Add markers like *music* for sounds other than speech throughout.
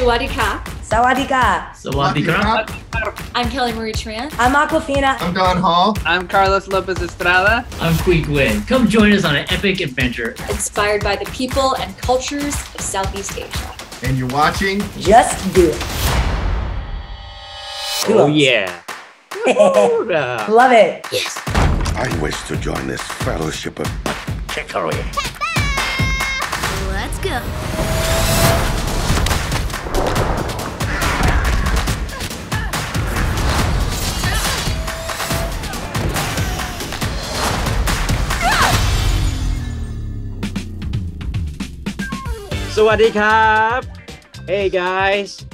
Sawadika. Sawadika. Sawadika. I'm Kelly Marie Tran. I'm Awkwafina. I'm Don Hall. I'm Carlos Lopez Estrada. I'm Qui Nguyen. Come join us on an epic adventure. Inspired by the people and cultures of Southeast Asia. And you're watching Just Do It. Oh, yeah. *laughs* Love it. Yes. I wish to join this fellowship of Chicory. Let's go. Sawadee Hey guys.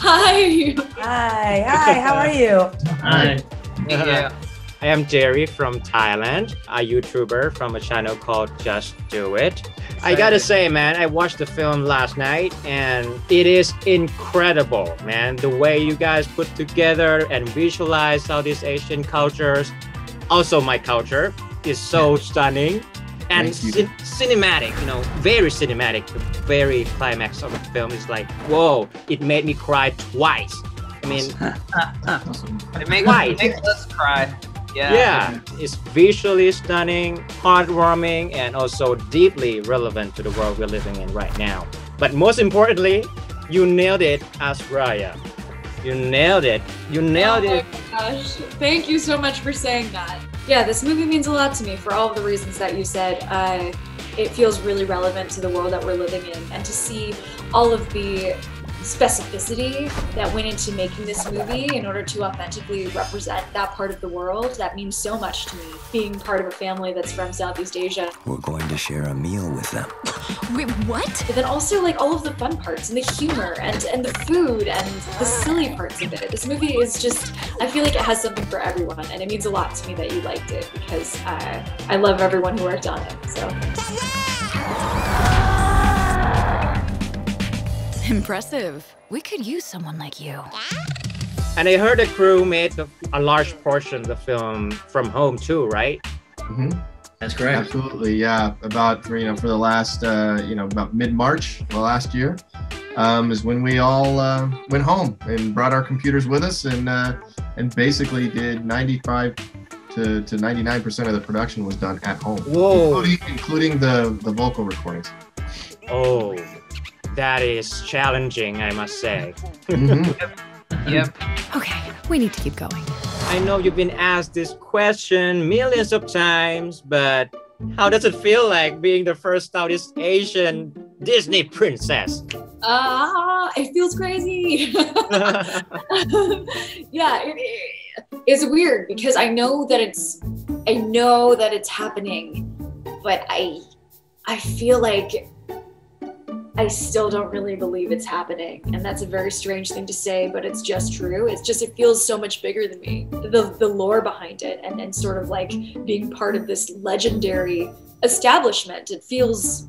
Hi. Hi. Hi. How are you? Hi. Yeah. Uh-huh. I am Jerry from Thailand, a YouTuber from a channel called Just Do It. I gotta say, man, I watched the film last night and it is incredible, man. The way you guys put together and visualize Southeast Asian cultures, also my culture, is so stunning and Thank cin- cinematic, you know, very cinematic. The very climax of the film is like, whoa, it made me cry twice. I mean, *laughs* It makes, Why? it makes us cry. Yeah. yeah, it's visually stunning, heartwarming, and also deeply relevant to the world we're living in right now. But most importantly, you nailed it, as Raya. You nailed it. You nailed oh it. my gosh. Thank you so much for saying that. Yeah, this movie means a lot to me for all of the reasons that you said. Uh, it feels really relevant to the world that we're living in, and to see all of the specificity that went into making this movie in order to authentically represent that part of the world, that means so much to me. Being part of a family that's from Southeast Asia. We're going to share a meal with them. *laughs* Wait, what? But then also like all of the fun parts and the humor and, and the food and the silly parts of it. This movie is just, I feel like it has something for everyone and it means a lot to me that you liked it because uh, I love everyone who worked on it. So Impressive. We could use someone like you. And I heard the crew made a, a large portion of the film from home too, right? hmm That's correct. Absolutely, yeah. About for, you know for the last uh, you know about mid March the last year um, is when we all uh, went home and brought our computers with us and uh, and basically did 95 to, to 99 percent of the production was done at home, Whoa. including including the the vocal recordings. Oh, that is challenging, I must say. Mhm. Yep. Okay, we need to keep going. I know you've been asked this question millions of times, but how does it feel like being the first Southeast Asian Disney princess? ah, it feels crazy. *laughs* yeah, it, it's weird because I know that it's, I know that it's happening, but I, I feel like I still don't really believe it's happening, and that's a very strange thing to say, but it's just true. It's just it feels so much bigger than me. The the lore behind it, and and sort of like being part of this legendary establishment. It feels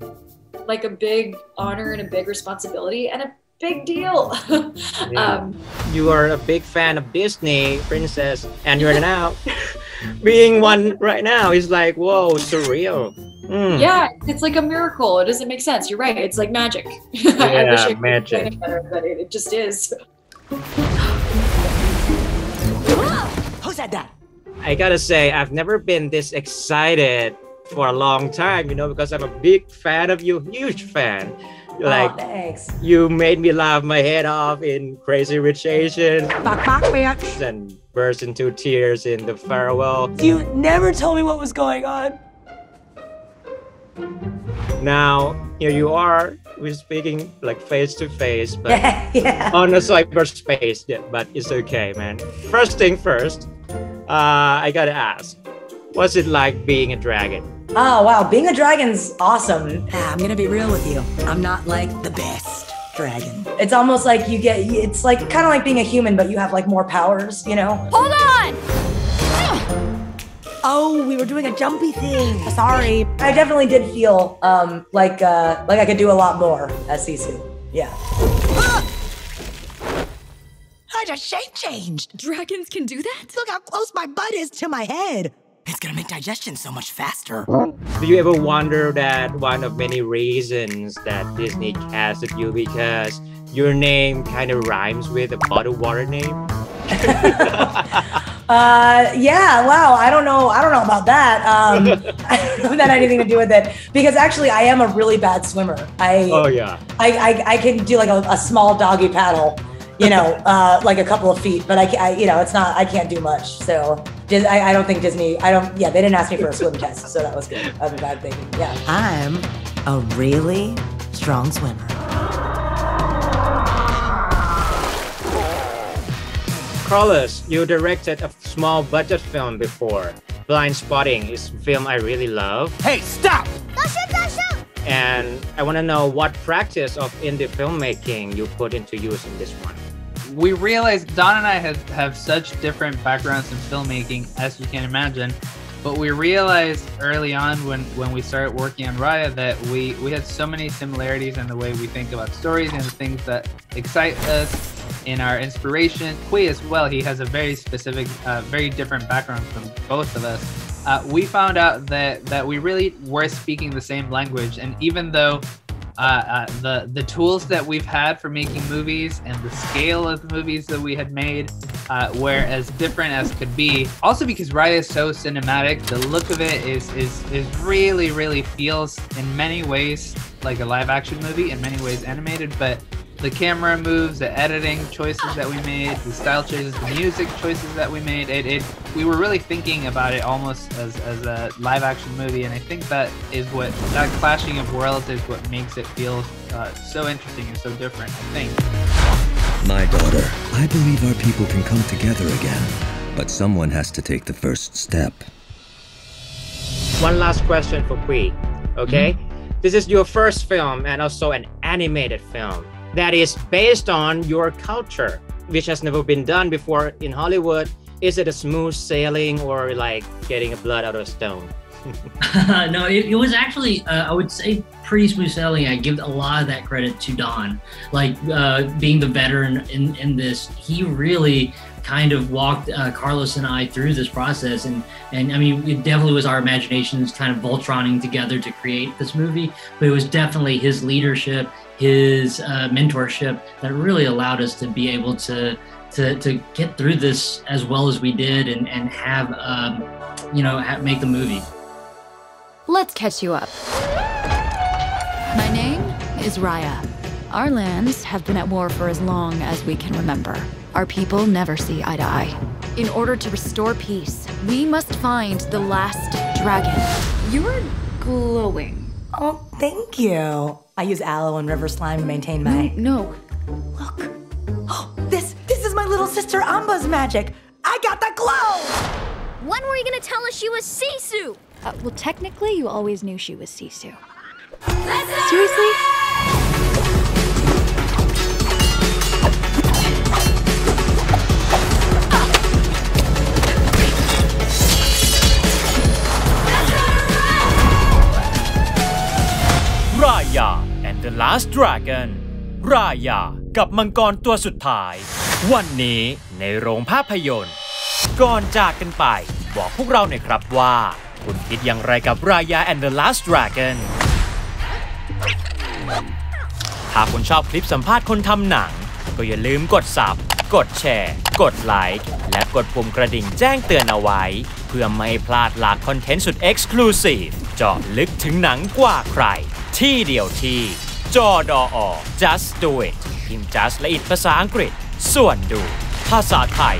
like a big honor and a big responsibility and a big deal. *laughs* um, you are a big fan of Disney princess, and you're now *laughs* being one right now is like, whoa, surreal. Hmm. yeah, it's like a miracle. It doesn't make sense. You're right. It's like magic. *laughs* I wish Yeah, I could magic. it better, but it, it just is. *gasps* Who said that? I gotta say, I've never been this excited for a long time, you know, because I'm a big fan of you, huge fan. Like, oh, thanks. you made me laugh my head off in Crazy Rich Asian Bok bok, bitch. and burst into tears in the farewell. You never told me what was going on. Now, here you are, we're speaking like face to face, but *laughs* yeah. on a cyberspace, yeah, but it's okay, man. First thing first, uh, I gotta ask, what's it like being a dragon? Oh wow, being a dragon's awesome. Ah, I'm gonna be real with you. I'm not like the best dragon. It's almost like you get. It's like kind of like being a human, but you have like more powers. You know. Hold on! Oh, we were doing a jumpy thing. Sorry. I definitely did feel um, like uh, like I could do a lot more as Sisu. Yeah. *gasps* I just shape changed. Dragons can do that? Look how close my butt is to my head. It's gonna make digestion so much faster. Do you ever wonder that one of many reasons that Disney casted you because your name kind of rhymes with a bottled water name? *laughs* *laughs* Uh, yeah. Wow. I don't know. I don't know about that. Um, I don't know if that had anything to do with it because actually, I am a really bad swimmer. I Oh yeah. I, I, I can do like a, a small doggy paddle, you know, *laughs* uh, like a couple of feet, but I, ca- I, you know, it's not, I can't do much. So I, I don't think Disney, I don't, yeah, they didn't ask me for a swim test. So that was good. Other than that thing. Yeah. I'm a really strong swimmer. Carlos, you directed a small budget film before. Blindspotting is a film I really love. Hey, stop! And I want to know what practice of indie filmmaking you put into use in this one. we realized Don and I have, have such different backgrounds in filmmaking, as you can imagine. But we realized early on when, when we started working on Raya that we, we had so many similarities in the way we think about stories and the things that excite us in our inspiration. Qui as well, he has a very specific, uh, very different background from both of us. Uh, we found out that, that we really were speaking the same language. And even though uh, uh, the the tools that we've had for making movies and the scale of the movies that we had made uh, were as different as could be. Also because Raya is so cinematic, the look of it is is is really really feels in many ways like a live action movie, in many ways animated, but. The camera moves, the editing choices that we made, the style choices, the music choices that we made, it, it we were really thinking about it almost as, as a live action movie and i think that is what that clashing of worlds is what makes it feel uh, so interesting and so different i think My daughter, I believe our people can come together again. But someone has to take the first step. One last question for Qui. Okay, this is your first film and also an animated film that is based on your culture, which has never been done before in Hollywood. Is it a smooth sailing or like getting a blood out of a stone? *laughs* no, it, it was actually, uh, I would say, pretty smooth sailing. I give a lot of that credit to Don. Like uh, being the veteran in, in this, he really kind of walked uh, Carlos and I through this process. And, and I mean, it definitely was our imaginations kind of Voltroning together to create this movie, but it was definitely his leadership, his uh, mentorship that really allowed us to be able to, to, to get through this as well as we did and, and have, um, you know, make the movie. Let's catch you up. My name is Raya. Our lands have been at war for as long as we can remember. Our people never see eye to eye. In order to restore peace, we must find the last dragon. You're glowing. Oh, thank you. I use aloe and river slime to maintain my. No, Look. Oh, this this is my little sister Amba's magic. I got the glow. When were you gonna tell us she was Sisu? Uh, well, technically, you always knew she was Sisu. Seriously? Last Dragon รายา กับมังกรตัวสุดท้าย วันนี้ในโรงภาพยนตร์ ก่อนจากกันไป บอกพวกเราหน่อยครับว่า คุณคิดอย่างไรกับรายา and the Last Dragon ถ้าคุณชอบคลิปสัมภาษณ์คนทำหนัง ก็อย่าลืมกดซับกดแชร์ กดไลค์ และกดปุ่มกระดิ่งแจ้งเตือนเอาไว้ เพื่อไม่พลาดหลากคอนเทนต์สุด Exclusive เจาะลึกถึงหนังกว่าใคร ที่เดียวที่ จอดอ just do it พิมพ์ just และอิดภาษาอังกฤษ ส่วนดู ภาษาไทย